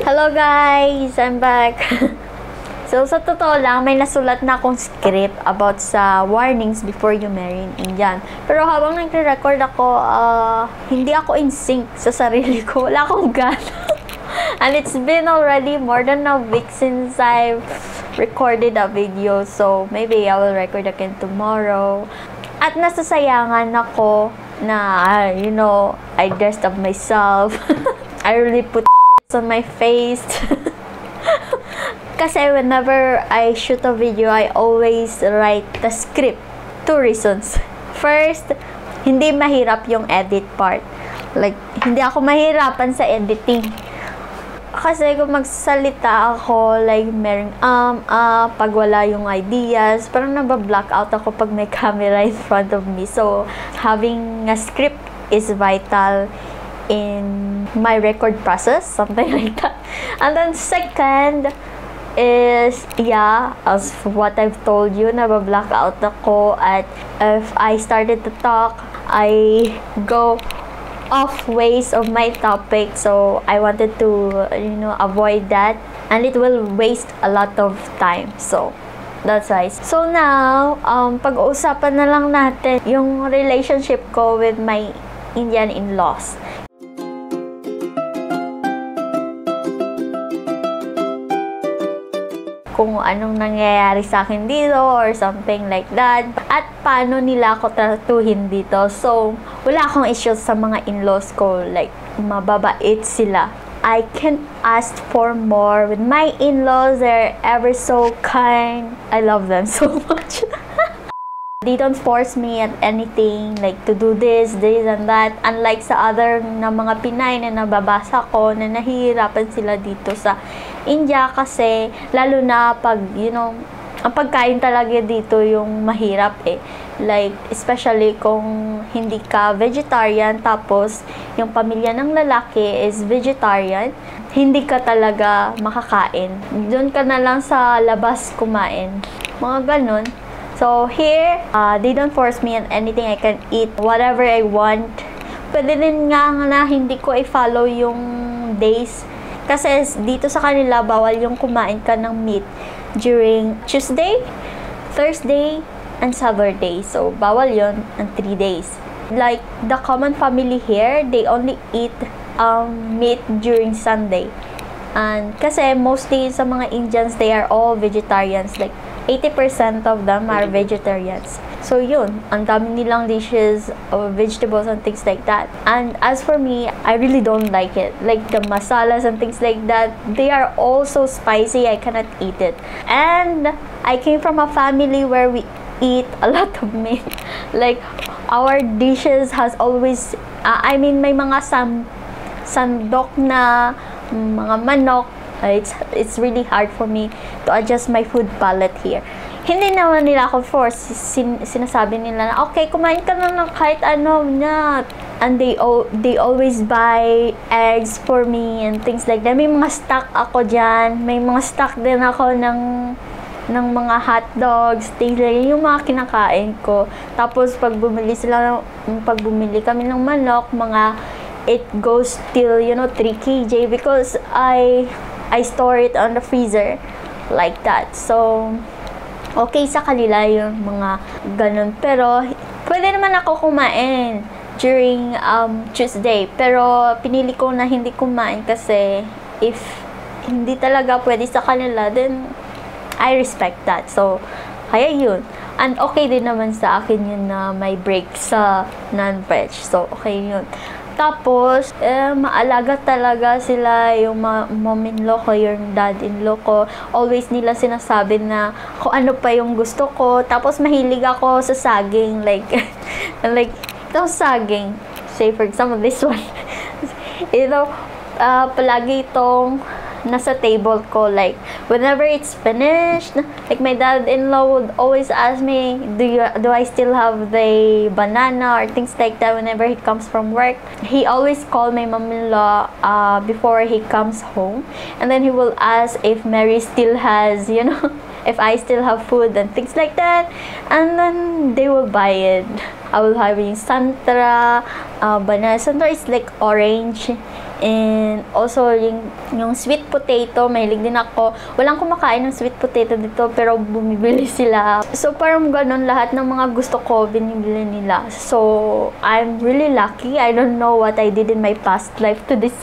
Hello guys! I'm back! so, sa totoo lang, may nasulat na akong script about sa warnings before you marry in Indian. Pero habang nagre-record ako, uh, hindi ako in sync sa sarili ko. Wala akong gana. And it's been already more than a week since I've recorded a video. So, maybe I will record again tomorrow. At nasasayangan ako na, you know, I dressed up myself. I really put on my face. Kasi whenever I shoot a video, I always write the script. Two reasons. First, hindi mahirap yung edit part. Like, hindi ako mahirapan sa editing. Kasi kung magsalita ako, like, meron, um, uh, pag wala yung ideas, parang nabablock out ako pag may camera in front of me. So, having a script is vital in my record process, something like that. And then second is, yeah, as what I've told you, nabablock out ako at if I started to talk, I go off ways of my topic. So I wanted to you know avoid that. And it will waste a lot of time. So that's why. So now um pag-uusapan na lang natin yung relationship ko with my Indian in-laws kung anong nangyayari sa akin dito or something like that. At paano nila ako tratuhin dito. So, wala akong issues sa mga in-laws ko. Like, mababait sila. I can't ask for more with my in-laws. They're ever so kind. I love them so much. They don't force me at anything, like to do this, this, and that. Unlike sa other na mga Pinay na nababasa ko, na nahihirapan sila dito sa India kasi, lalo na pag, you know, ang pagkain talaga dito yung mahirap eh. Like, especially kung hindi ka vegetarian, tapos yung pamilya ng lalaki is vegetarian, hindi ka talaga makakain. Doon ka na lang sa labas kumain. Mga ganun. So here, uh, they don't force me on anything. I can eat whatever I want. Pwede din nga na hindi ko i-follow yung days. Kasi dito sa kanila, bawal yung kumain ka ng meat during Tuesday, Thursday, and Saturday. So, bawal yon ng 3 days. Like, the common family here, they only eat um, meat during Sunday. And kasi mostly sa mga Indians, they are all vegetarians. Like, 80% of them are vegetarians. So yun, ang dami nilang dishes of vegetables and things like that. And as for me, I really don't like it. Like the masalas and things like that, they are all so spicy, I cannot eat it. And I came from a family where we eat a lot of meat. Like our dishes has always, uh, I mean, may mga sam sandok na mga manok Uh, it's, it's really hard for me to adjust my food palette here. Hindi naman nila ako force. Sin, sinasabi nila na, okay, kumain ka na ng kahit ano na. And they, they always buy eggs for me and things like that. May mga stock ako dyan. May mga stock din ako ng ng mga hot dogs, things like yung mga kinakain ko. Tapos pag bumili sila, pag bumili kami ng manok, mga it goes till, you know, 3 kg because I I store it on the freezer like that. So, okay sa kanila yung mga ganun. Pero, pwede naman ako kumain during um, Tuesday. Pero, pinili ko na hindi kumain kasi if hindi talaga pwede sa kanila, then I respect that. So, kaya yun. And okay din naman sa akin yun na may break sa non-veg. So, okay yun. Tapos, eh, maalaga talaga sila yung mom-in-law ko, yung dad-in-law ko. Always nila sinasabi na kung ano pa yung gusto ko. Tapos, mahilig ako sa saging. Like, like, ito saging. Say, for example, this one. ito, uh, palagi itong nasa table ko. Like, whenever it's finished, like my dad-in-law would always ask me, do you, do I still have the banana or things like that whenever he comes from work. He always call my mom-in-law uh, before he comes home. And then he will ask if Mary still has, you know, if I still have food and things like that. And then they will buy it. I will have in Santra, uh, banana. Santra is like orange And also, yung, yung sweet potato, mahilig din ako. Walang kumakain ng sweet potato dito, pero bumibili sila. So, parang ganun lahat ng mga gusto ko, binibili nila. So, I'm really lucky. I don't know what I did in my past life to this.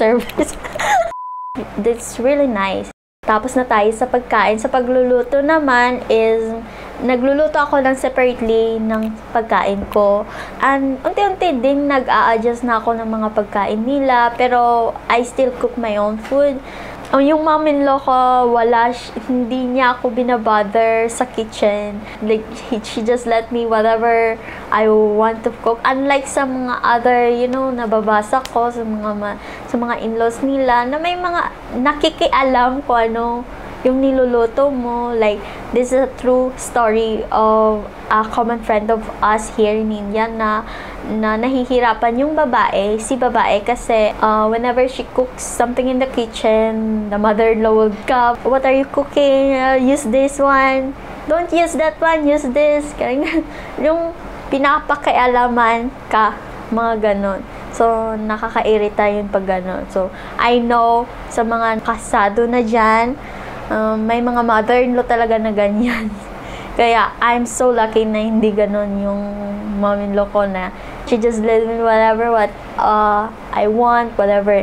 That's really nice. Tapos na tayo sa pagkain. Sa pagluluto naman is nagluluto ako ng separately ng pagkain ko. And unti-unti din nag-a-adjust na ako ng mga pagkain nila. Pero I still cook my own food. Um, yung mom-in-law ko, wala, hindi niya ako binabother sa kitchen. Like, she just let me whatever I want to cook. Unlike sa mga other, you know, nababasa ko sa mga, ma, sa mga in-laws nila, na may mga nakikialam ko ano, yung niluluto mo. Like, this is a true story of a common friend of us here in India na na nahihirapan yung babae, si babae kasi uh, whenever she cooks something in the kitchen, the mother-in-law will come, what are you cooking? Uh, use this one. Don't use that one, use this. yung pinapakialaman ka, mga ganon. So, nakakairita yun pag ganon. So, I know sa mga kasado na dyan, um, may mga mother-in-law talaga na ganyan. Kaya, I'm so lucky na hindi ganon yung mom-in-law ko na she just let me whatever what uh, I want, whatever.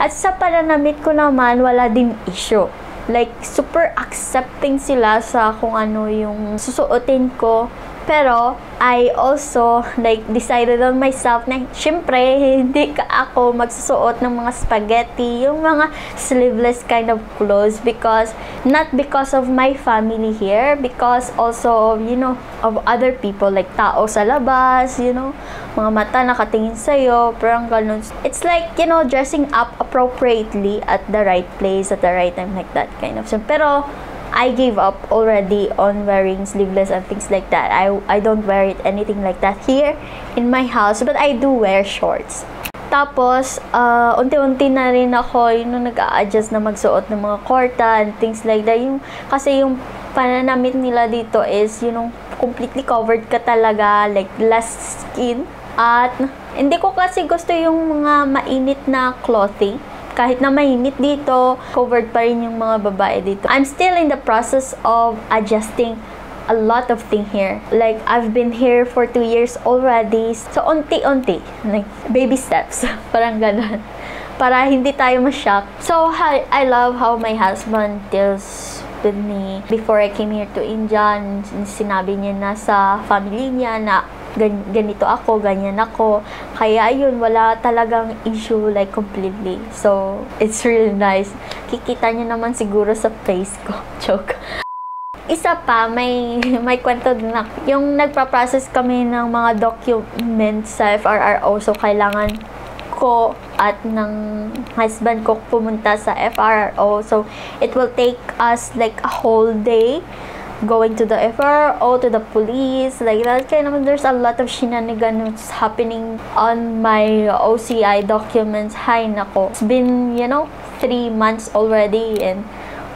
At sa pananamit ko naman, wala din issue. Like, super accepting sila sa kung ano yung susuotin ko pero, I also, like, decided on myself na, syempre, hindi ka ako magsusuot ng mga spaghetti, yung mga sleeveless kind of clothes because, not because of my family here, because also you know, of other people, like tao sa labas, you know, mga mata nakatingin sa'yo, parang ganun. It's like, you know, dressing up appropriately at the right place, at the right time, like that kind of. Pero, I gave up already on wearing sleeveless and things like that. I, I don't wear it anything like that here in my house, but I do wear shorts. Tapos, uh, unti-unti na rin ako yung nag-a-adjust na magsuot ng mga korta and things like that. Yung, kasi yung pananamit nila dito is, know, completely covered ka talaga, like less skin. At hindi ko kasi gusto yung mga mainit na clothing kahit na mainit dito, covered pa rin yung mga babae dito. I'm still in the process of adjusting a lot of thing here. Like, I've been here for two years already. So, unti-unti. Like, baby steps. Parang ganun. Para hindi tayo ma-shock. So, I, I love how my husband deals with me. Before I came here to India, sinabi niya na sa family niya na gan- ganito ako, ganyan ako. Kaya yun, wala talagang issue like completely. So, it's really nice. Kikita niyo naman siguro sa face ko. Joke. Isa pa, may may kwento din na yung nagpa-process kami ng mga documents sa FRRO so kailangan ko at ng husband ko pumunta sa FRRO so it will take us like a whole day going to the FRO, to the police, like that. Kaya naman there's a lot of shenanigans happening on my OCI documents. Hay nako. It's been, you know, three months already and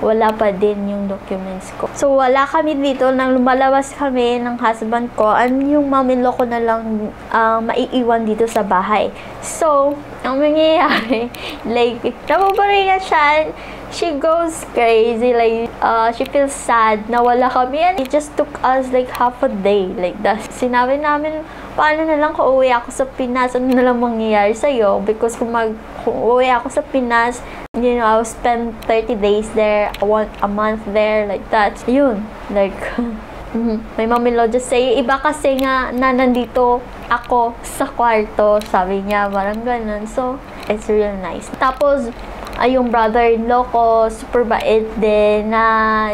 wala pa din yung documents ko. So, wala kami dito. Nang lumalabas kami ng husband ko, an yung mom-in-law ko na lang uh, maiiwan dito sa bahay. So, ang mangyayari, like, nababaray na siya she goes crazy. Like, uh, she feels sad na wala kami. And it just took us like half a day. Like that. Sinabi namin, paano na lang kung uwi ako sa Pinas, ano na lang mangyayari sa'yo? Because kung, mag, kung uwi ako sa Pinas, you know, I'll spend 30 days there, one, a month there, like that. Yun. Like, may mamilo just say, iba kasi nga na nandito ako sa kwarto, sabi niya, parang ganun. So, it's really nice. Tapos, ay yung brother-in-law ko, super bait din, na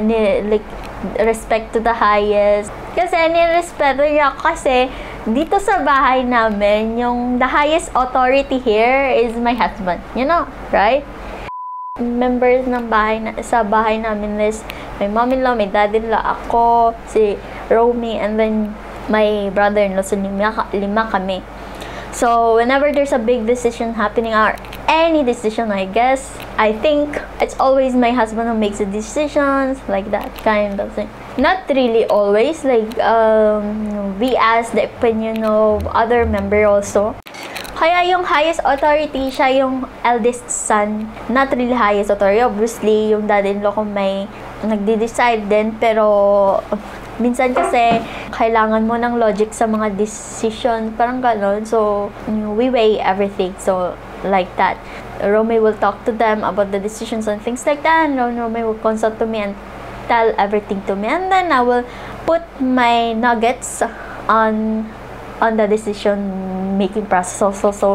ni, like, respect to the highest. Kasi nirespeto niya kasi dito sa bahay namin, yung the highest authority here is my husband. You know, right? Members ng bahay na, sa bahay namin is my mom-in-law, my dad-in-law, ako, si Romy, and then my brother-in-law. So, lima, lima kami. So, whenever there's a big decision happening or any decision, I guess, I think it's always my husband who makes the decisions, like that kind of thing. Not really always, like, um, we ask the opinion of other member also. Kaya yung highest authority, siya yung eldest son. Not really highest authority. Obviously, yung dad-in-law ko may nagde-decide din. Pero, minsan kasi, kailangan mo ng logic sa mga decision. Parang ganon. So, we weigh everything. So, like that. Romeo will talk to them about the decisions and things like that. And Romeo will consult to me and tell everything to me. And then I will put my nuggets on on the decision making process also. So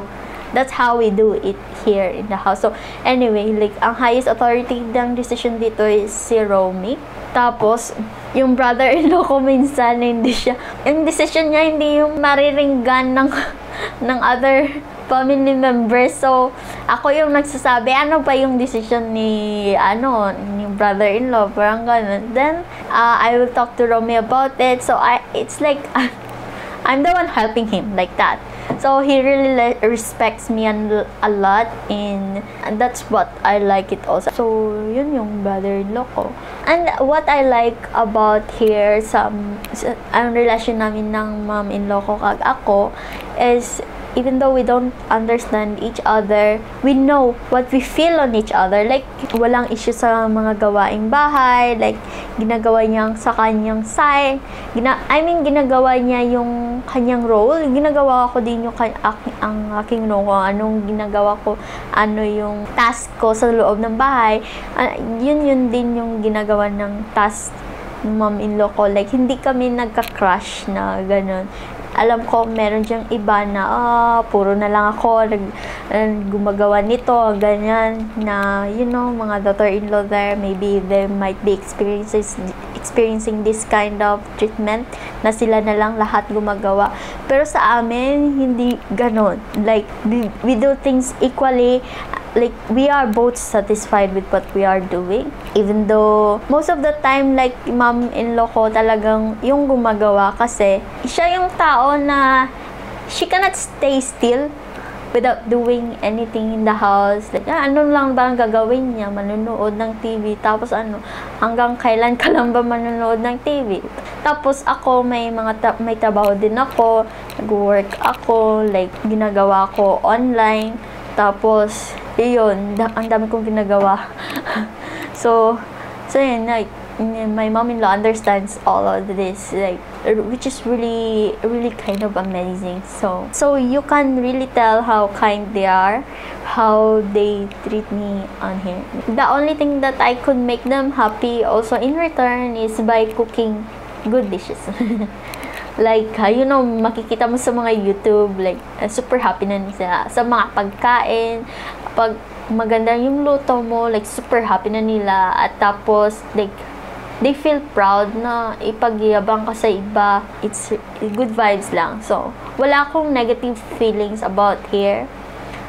that's how we do it here in the house. So anyway, like ang highest authority ng decision dito is si Romy. Tapos, yung brother-in-law ko minsan hindi siya, yung decision niya hindi yung mariringgan ng ng other family members. So, ako yung nagsasabi, ano ba yung decision ni, ano, ni brother-in-law, parang ganun. Then, uh, I will talk to Romy about it. So, I, it's like, I'm the one helping him like that. So he really respects me and a lot in and that's what I like it also. So yun yung brother-in-law ko. And what I like about here sa, sa ang relasyon namin ng mom-in-law ko kag ako is even though we don't understand each other, we know what we feel on each other. Like, walang issue sa mga gawaing bahay. Like, ginagawa niya sa kanyang side. Gina I mean, ginagawa niya yung kanyang role. Ginagawa ko din yung ang aking role. Kung anong ginagawa ko, ano yung task ko sa loob ng bahay. Uh, yun yun din yung ginagawa ng task ng mom-in-law ko. Like, hindi kami nagka-crush na ganun alam ko meron diyang iba na ah, puro na lang ako nag, uh, gumagawa nito, ganyan na you know, mga daughter-in-law there, maybe they might be experiences experiencing this kind of treatment na sila na lang lahat gumagawa. Pero sa amin, hindi ganon. Like, we, we do things equally like we are both satisfied with what we are doing even though most of the time like mom-in-law ko talagang yung gumagawa kasi siya yung tao na she cannot stay still without doing anything in the house. Like, ah, ano lang ba ang gagawin niya? Manunood ng TV. Tapos ano, hanggang kailan ka lang ba manunood ng TV? Tapos ako, may mga ta- may trabaho din ako. Nag-work ako. Like, ginagawa ko online. Tapos, da- ang dami kong ginagawa. so, so yun, like, my mom-in-law understands all of this, like, which is really, really kind of amazing. So, so you can really tell how kind they are, how they treat me on here. The only thing that I could make them happy also in return is by cooking good dishes. like, uh, you know, makikita mo sa mga YouTube, like, uh, super happy na sila sa mga pagkain, pag maganda yung luto mo, like, super happy na nila, at tapos, like, they feel proud na ipagyabang ka sa iba. It's good vibes lang. So, wala akong negative feelings about here.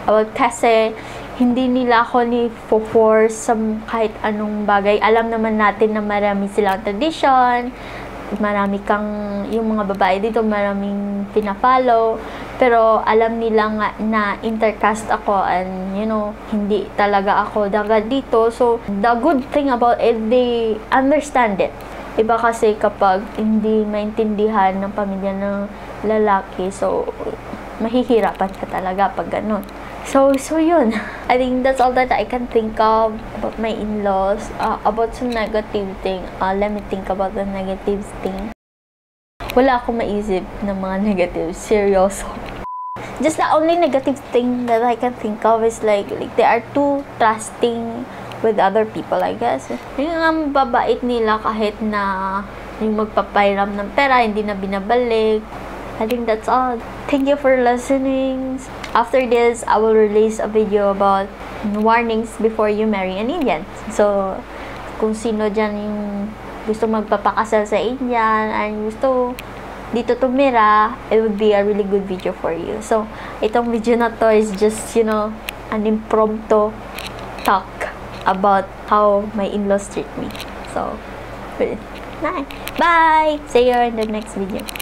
About kasi, hindi nila ako ni force sa kahit anong bagay. Alam naman natin na marami silang tradition, marami kang, yung mga babae dito, maraming pinafollow. Pero alam nila nga na intercast ako and, you know, hindi talaga ako daga dito. So, the good thing about it, they understand it. Iba kasi kapag hindi maintindihan ng pamilya ng lalaki, so, mahihirapan ka talaga pag ganun. So, so yun. I think that's all that I can think of about my in-laws. Uh, about some negative thing, uh, let me think about the negative thing. Wala akong maisip ng mga negative. Seryoso. Just the only negative thing that I can think of is like, like they are too trusting with other people, I guess. Yung ang babait nila kahit na yung magpapairam ng pera, hindi na binabalik. I think that's all. Thank you for listening. After this, I will release a video about warnings before you marry an Indian. So, kung sino dyan yung gusto magpapakasal sa Indian and gusto dito tumira, it would be a really good video for you. So, itong video na to is just, you know, an impromptu talk about how my in-laws treat me. So, bye! See you in the next video. 嗯。